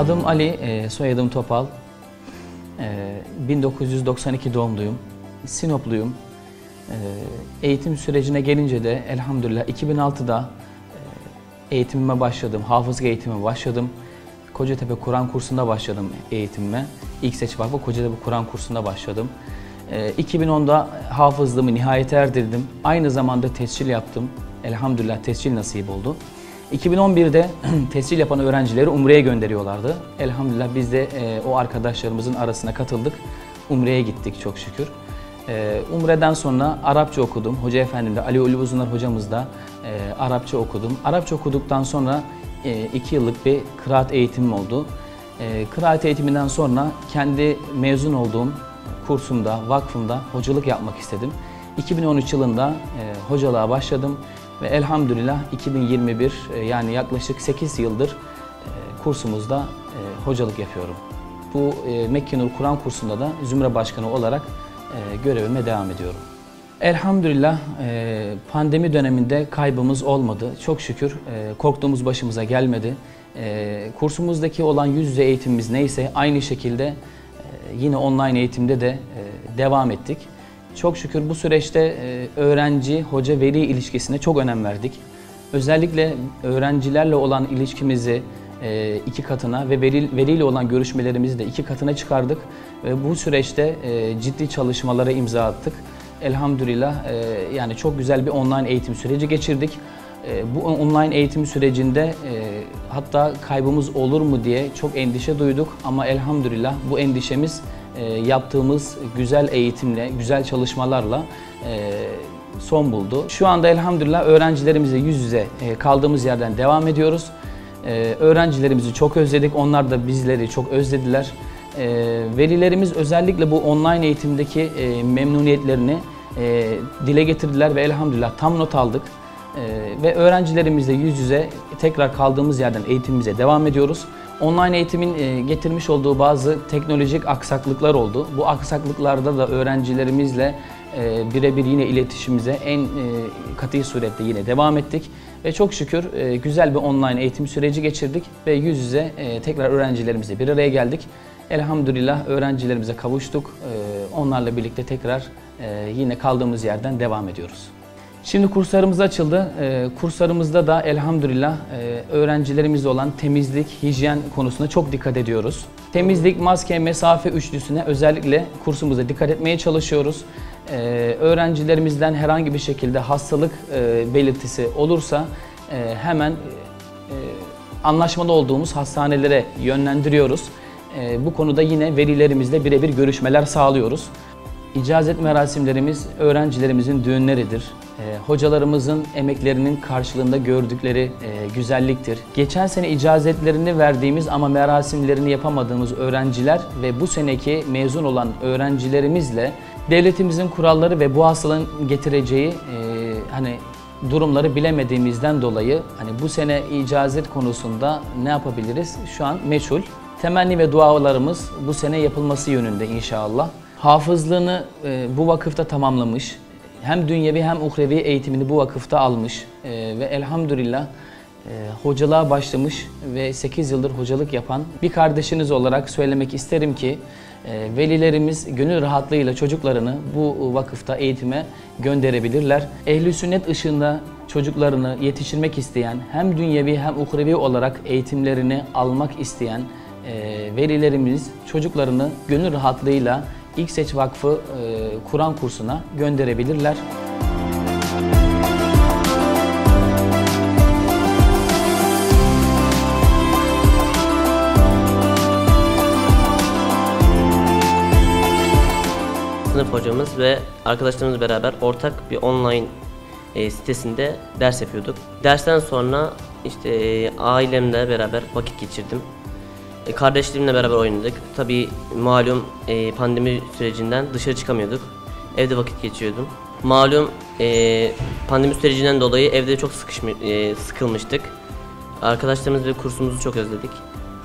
Adım Ali, e, soyadım Topal. E, 1992 doğumluyum. Sinopluyum. E, eğitim sürecine gelince de elhamdülillah 2006'da e, eğitimime başladım. Hafızlık eğitimime başladım. Kocatepe Kur'an kursunda başladım eğitimime. İlk seç vakfı Kocatepe Kur'an kursunda başladım. E, 2010'da hafızlığımı nihayete erdirdim. Aynı zamanda tescil yaptım. Elhamdülillah tescil nasip oldu. 2011'de tescil yapan öğrencileri Umre'ye gönderiyorlardı. Elhamdülillah biz de e, o arkadaşlarımızın arasına katıldık. Umre'ye gittik çok şükür. E, Umre'den sonra Arapça okudum. Hoca efendim de Ali Ulu Uzunlar hocamız da e, Arapça okudum. Arapça okuduktan sonra 2 yıllık bir kıraat eğitimim oldu. E, kıraat eğitiminden sonra kendi mezun olduğum kursumda, vakfımda hocalık yapmak istedim. 2013 yılında e, hocalığa başladım ve elhamdülillah 2021 e, yani yaklaşık 8 yıldır e, kursumuzda e, hocalık yapıyorum. Bu Mekke Nur Kur'an kursunda da Zümre Başkanı olarak görevime devam ediyorum. Elhamdülillah pandemi döneminde kaybımız olmadı. Çok şükür korktuğumuz başımıza gelmedi. Kursumuzdaki olan yüz yüze eğitimimiz neyse aynı şekilde yine online eğitimde de devam ettik. Çok şükür bu süreçte e, öğrenci, hoca, veli ilişkisine çok önem verdik. Özellikle öğrencilerle olan ilişkimizi e, iki katına ve veli, veliyle olan görüşmelerimizi de iki katına çıkardık. Ve bu süreçte e, ciddi çalışmalara imza attık. Elhamdülillah yani çok güzel bir online eğitim süreci geçirdik. Bu online eğitim sürecinde hatta kaybımız olur mu diye çok endişe duyduk ama elhamdülillah bu endişemiz yaptığımız güzel eğitimle, güzel çalışmalarla e, son buldu. Şu anda elhamdülillah öğrencilerimizle yüz yüze e, kaldığımız yerden devam ediyoruz. Öğrencilerimizi çok özledik, onlar da bizleri çok özlediler. Velilerimiz özellikle bu online eğitimdeki memnuniyetlerini dile getirdiler ve elhamdülillah tam not aldık. Ve öğrencilerimizle yüz yüze tekrar kaldığımız yerden eğitimimize devam ediyoruz. Online eğitimin e, getirmiş olduğu bazı teknolojik aksaklıklar oldu. Bu aksaklıklarda da öğrencilerimizle e, birebir yine iletişimimize en e, katı surette yine devam ettik. Ve çok şükür güzel bir online eğitim süreci geçirdik ve yüz yüze tekrar öğrencilerimizle bir araya geldik. Elhamdülillah öğrencilerimize kavuştuk. Onlarla birlikte tekrar yine kaldığımız yerden devam ediyoruz. Şimdi kurslarımız açıldı. E, kurslarımızda da elhamdülillah e, öğrencilerimizle olan temizlik, hijyen konusuna çok dikkat ediyoruz. Temizlik, maske, mesafe üçlüsüne özellikle kursumuzda dikkat etmeye çalışıyoruz. E, öğrencilerimizden herhangi bir şekilde hastalık e, belirtisi olursa e, hemen anlaşmalı olduğumuz hastanelere yönlendiriyoruz. Bu konuda yine velilerimizle birebir görüşmeler sağlıyoruz. İcazet merasimlerimiz öğrencilerimizin düğünleridir. E, hocalarımızın emeklerinin karşılığında gördükleri e, güzelliktir. Geçen sene icazetlerini verdiğimiz ama merasimlerini yapamadığımız öğrenciler ve bu seneki mezun olan öğrencilerimizle devletimizin kuralları ve bu hastalığın getireceği e, hani durumları bilemediğimizden dolayı hani bu sene icazet konusunda ne yapabiliriz? Şu an meçhul. Temenni ve dualarımız bu sene yapılması yönünde inşallah. Hafızlığını e, bu vakıfta tamamlamış. Hem dünyevi hem uhrevi eğitimini bu vakıfta almış. E, ve elhamdülillah e, hocalığa başlamış ve 8 yıldır hocalık yapan bir kardeşiniz olarak söylemek isterim ki e, velilerimiz gönül rahatlığıyla çocuklarını bu vakıfta eğitime gönderebilirler. Ehli sünnet ışığında çocuklarını yetiştirmek isteyen hem dünyevi hem uhrevi olarak eğitimlerini almak isteyen e, velilerimiz çocuklarını gönül rahatlığıyla İlkseç Vakfı e, Kur'an kursuna gönderebilirler. Sınıf hocamız ve arkadaşlarımız beraber ortak bir online e, sitesinde ders yapıyorduk. Dersten sonra işte e, ailemle beraber vakit geçirdim. E, kardeşlerimle beraber oynadık. Tabii malum e, pandemi sürecinden dışarı çıkamıyorduk. Evde vakit geçiriyordum. Malum e, pandemi sürecinden dolayı evde çok sıkışmış, e, sıkılmıştık. Arkadaşlarımız ve kursumuzu çok özledik.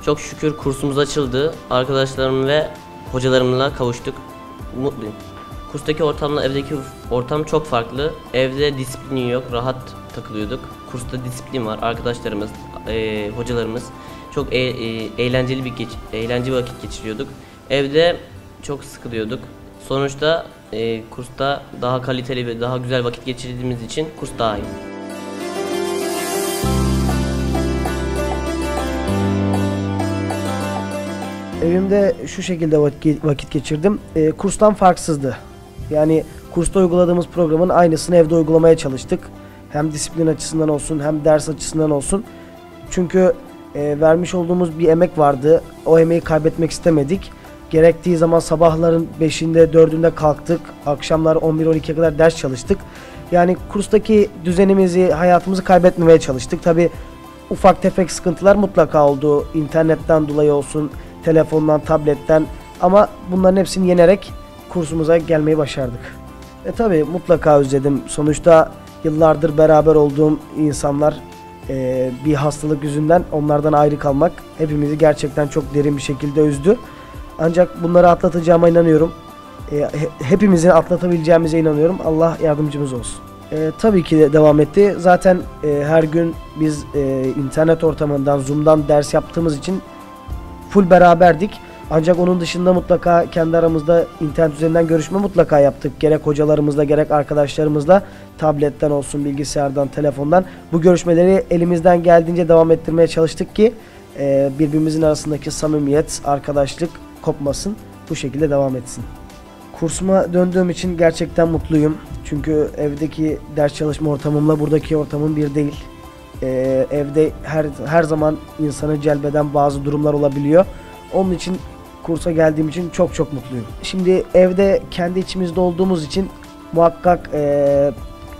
Çok şükür kursumuz açıldı. Arkadaşlarım ve hocalarımla kavuştuk. Mutluyum. Kurstaki ortamla evdeki ortam çok farklı. Evde disiplin yok, rahat takılıyorduk. Kursta disiplin var, arkadaşlarımız, e, hocalarımız çok e- e- eğlenceli bir geç- eğlenceli vakit geçiriyorduk. Evde çok sıkılıyorduk. Sonuçta e, kursta daha kaliteli ve daha güzel vakit geçirdiğimiz için kurs daha iyi. Evimde şu şekilde vakit, geçirdim. Ee, kurstan farksızdı. Yani kursta uyguladığımız programın aynısını evde uygulamaya çalıştık. Hem disiplin açısından olsun hem ders açısından olsun. Çünkü e, vermiş olduğumuz bir emek vardı. O emeği kaybetmek istemedik. Gerektiği zaman sabahların 5'inde 4'ünde kalktık. Akşamlar 11-12'ye kadar ders çalıştık. Yani kurstaki düzenimizi, hayatımızı kaybetmemeye çalıştık. Tabi ufak tefek sıkıntılar mutlaka oldu. İnternetten dolayı olsun, telefondan, tabletten. Ama bunların hepsini yenerek kursumuza gelmeyi başardık. E tabi mutlaka özledim. Sonuçta yıllardır beraber olduğum insanlar e, bir hastalık yüzünden onlardan ayrı kalmak hepimizi gerçekten çok derin bir şekilde üzdü. Ancak bunları atlatacağıma inanıyorum. E, he- hepimizin atlatabileceğimize inanıyorum. Allah yardımcımız olsun. E, tabii ki de devam etti. Zaten e, her gün biz e, internet ortamından, Zoom'dan ders yaptığımız için full beraberdik. Ancak onun dışında mutlaka kendi aramızda internet üzerinden görüşme mutlaka yaptık. Gerek hocalarımızla gerek arkadaşlarımızla tabletten olsun, bilgisayardan, telefondan bu görüşmeleri elimizden geldiğince devam ettirmeye çalıştık ki e, birbirimizin arasındaki samimiyet, arkadaşlık kopmasın. Bu şekilde devam etsin. Kursuma döndüğüm için gerçekten mutluyum. Çünkü evdeki ders çalışma ortamımla buradaki ortamım bir değil. Ee, evde her her zaman insanı celbeden bazı durumlar olabiliyor. Onun için kursa geldiğim için çok çok mutluyum. Şimdi evde kendi içimizde olduğumuz için muhakkak ee,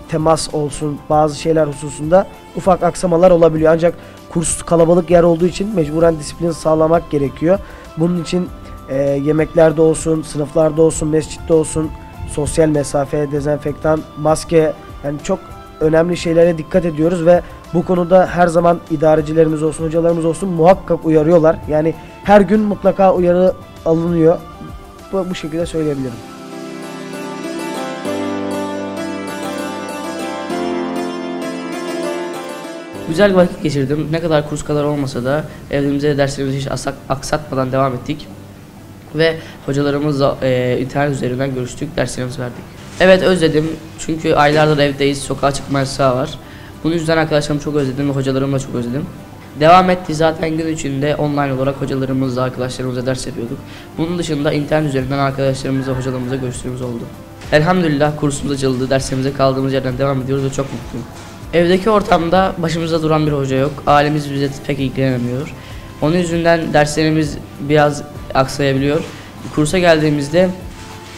temas olsun bazı şeyler hususunda ufak aksamalar olabiliyor. Ancak kurs kalabalık yer olduğu için mecburen disiplin sağlamak gerekiyor. Bunun için e, yemeklerde olsun, sınıflarda olsun, mescitte olsun, sosyal mesafe, dezenfektan, maske yani çok önemli şeylere dikkat ediyoruz ve bu konuda her zaman idarecilerimiz olsun, hocalarımız olsun muhakkak uyarıyorlar. Yani her gün mutlaka uyarı alınıyor. Bu, bu şekilde söyleyebilirim. Güzel bir vakit geçirdim. Ne kadar kurs kadar olmasa da evimize derslerimizi hiç asak, aksatmadan devam ettik. Ve hocalarımızla e, internet üzerinden görüştük, derslerimizi verdik. Evet özledim çünkü aylardır evdeyiz, sokağa çıkma yasağı var. Bunun yüzden arkadaşlarımı çok özledim ve hocalarımı da çok özledim. Devam etti zaten gün içinde online olarak hocalarımızla, arkadaşlarımızla ders yapıyorduk. Bunun dışında internet üzerinden arkadaşlarımızla, hocalarımızla görüştüğümüz oldu. Elhamdülillah kursumuz açıldı, derslerimize kaldığımız yerden devam ediyoruz ve çok mutluyum. Evdeki ortamda başımızda duran bir hoca yok. Ailemiz bize pek ilgilenemiyor. Onun yüzünden derslerimiz biraz aksayabiliyor. Kursa geldiğimizde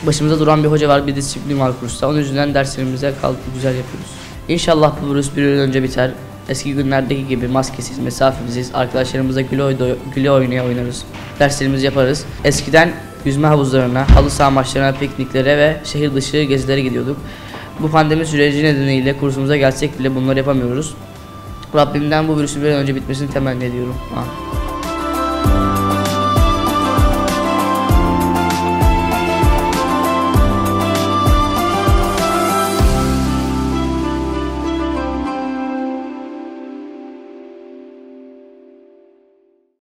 başımızda duran bir hoca var, bir disiplin var kursta. Onun yüzden derslerimize kaldık, güzel yapıyoruz. İnşallah bu virüs bir an önce biter. Eski günlerdeki gibi maskesiz, mesafesiz, arkadaşlarımızla güle, oyda- güle oynaya oynarız. Derslerimizi yaparız. Eskiden yüzme havuzlarına, halı saha maçlarına, pikniklere ve şehir dışı gezilere gidiyorduk. Bu pandemi süreci nedeniyle kursumuza gelsek bile bunları yapamıyoruz. Rabbimden bu virüsün bir an önce bitmesini temenni ediyorum. Amin.